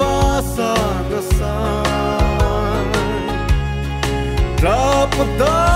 बासा राप्ता